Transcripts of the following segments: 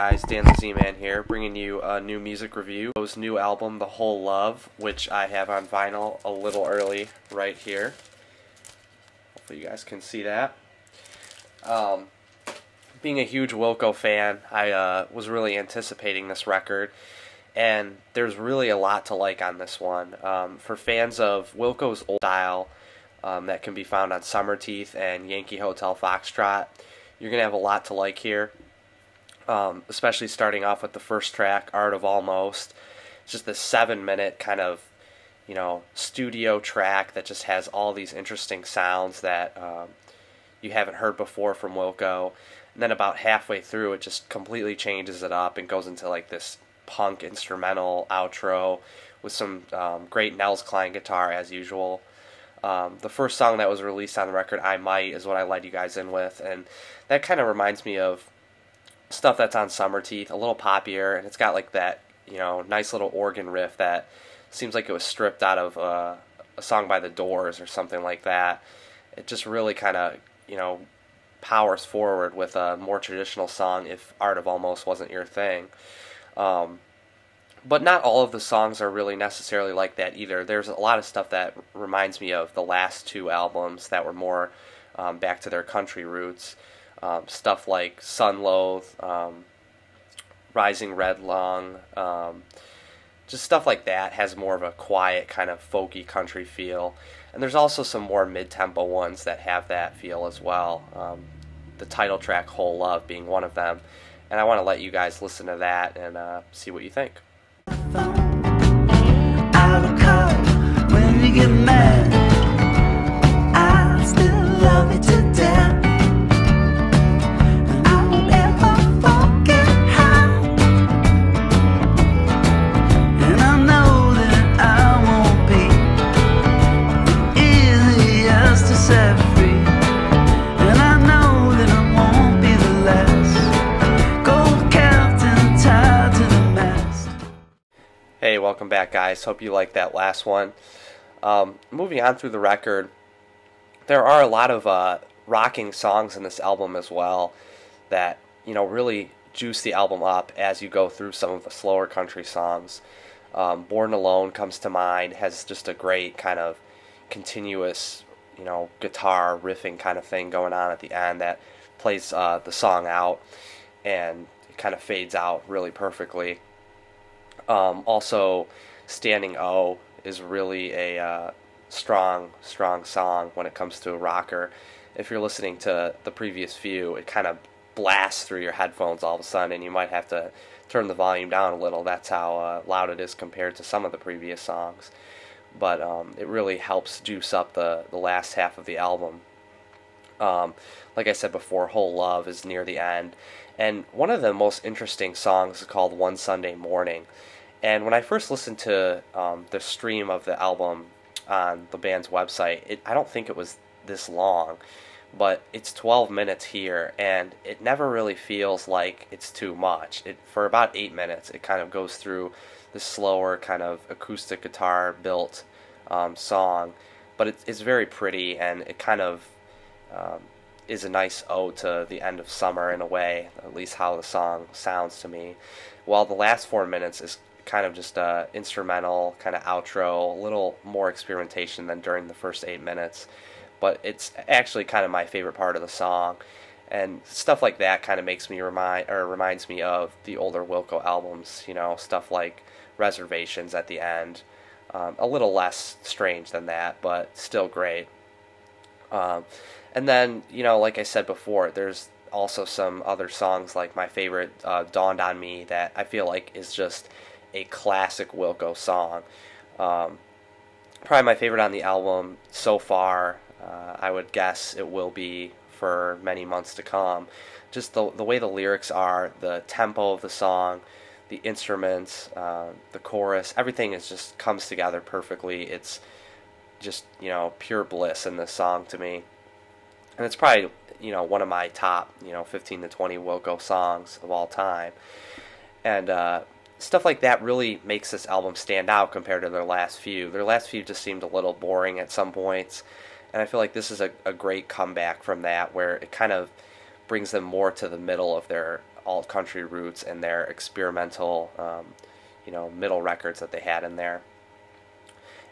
guys, Dan the Z-Man here, bringing you a new music review. His new album, The Whole Love, which I have on vinyl a little early right here. Hopefully you guys can see that. Um, being a huge Wilco fan, I uh, was really anticipating this record, and there's really a lot to like on this one. Um, for fans of Wilco's old style, um, that can be found on Summerteeth and Yankee Hotel Foxtrot, you're going to have a lot to like here um, especially starting off with the first track, Art of Almost. It's just this seven minute kind of, you know, studio track that just has all these interesting sounds that um, you haven't heard before from Wilco. And then about halfway through, it just completely changes it up and goes into like this punk instrumental outro with some um, great Nels Cline guitar as usual. Um, the first song that was released on the record, I Might, is what I led you guys in with, and that kind of reminds me of stuff that's on Summerteeth, a little poppier, and it's got like that you know nice little organ riff that seems like it was stripped out of uh, a song by the Doors or something like that. It just really kind of you know powers forward with a more traditional song if Art of Almost wasn't your thing. Um, but not all of the songs are really necessarily like that either. There's a lot of stuff that reminds me of the last two albums that were more um, back to their country roots. Um, stuff like Sunloathe, um, Rising Red Lung, um, just stuff like that has more of a quiet kind of folky country feel. And there's also some more mid-tempo ones that have that feel as well. Um, the title track "Whole Love" being one of them. And I want to let you guys listen to that and uh, see what you think. Welcome back, guys. Hope you liked that last one. Um, moving on through the record, there are a lot of uh, rocking songs in this album as well that you know really juice the album up as you go through some of the slower country songs. Um, Born Alone comes to mind, has just a great kind of continuous, you know, guitar riffing kind of thing going on at the end that plays uh, the song out and it kind of fades out really perfectly. Um, also, Standing O is really a uh, strong, strong song when it comes to a rocker. If you're listening to the previous few, it kind of blasts through your headphones all of a sudden, and you might have to turn the volume down a little. That's how uh, loud it is compared to some of the previous songs. But um, it really helps juice up the, the last half of the album. Um, like I said before, Whole Love is near the end. And one of the most interesting songs is called One Sunday Morning. And when I first listened to um, the stream of the album on the band's website, it, I don't think it was this long, but it's 12 minutes here, and it never really feels like it's too much. It for about eight minutes, it kind of goes through the slower kind of acoustic guitar built um, song, but it, it's very pretty, and it kind of um, is a nice ode to the end of summer in a way, at least how the song sounds to me. While the last four minutes is kind of just a instrumental kind of outro, a little more experimentation than during the first eight minutes. But it's actually kind of my favorite part of the song, and stuff like that kind of makes me remind or reminds me of the older Wilco albums. You know, stuff like Reservations at the end, um, a little less strange than that, but still great. Um, and then you know, like I said before, there's also some other songs like my favorite uh, dawned on me that I feel like is just a classic Wilco song. Um, probably my favorite on the album so far. Uh, I would guess it will be for many months to come. Just the the way the lyrics are, the tempo of the song, the instruments, uh, the chorus, everything is just comes together perfectly. It's just you know pure bliss in this song to me, and it's probably you know one of my top you know 15 to 20 Wilco songs of all time, and uh, stuff like that really makes this album stand out compared to their last few. Their last few just seemed a little boring at some points, and I feel like this is a, a great comeback from that, where it kind of brings them more to the middle of their alt country roots and their experimental, um, you know, middle records that they had in there.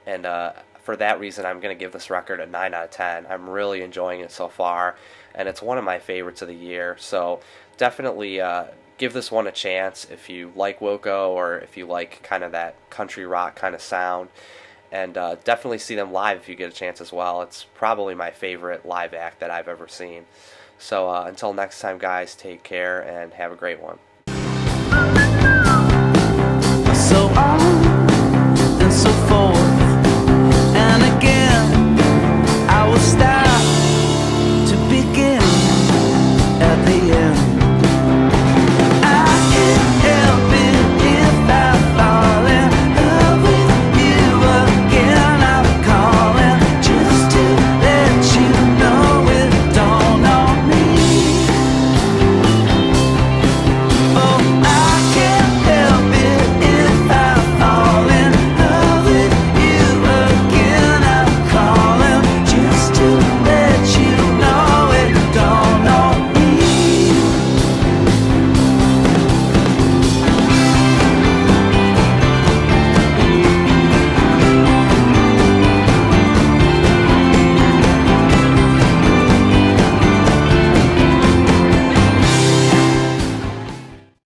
And uh, for that reason, I'm going to give this record a 9 out of 10. I'm really enjoying it so far, and it's one of my favorites of the year. So definitely uh, give this one a chance if you like Wilco or if you like kind of that country rock kind of sound. And uh, definitely see them live if you get a chance as well. It's probably my favorite live act that I've ever seen. So uh, until next time, guys, take care and have a great one. So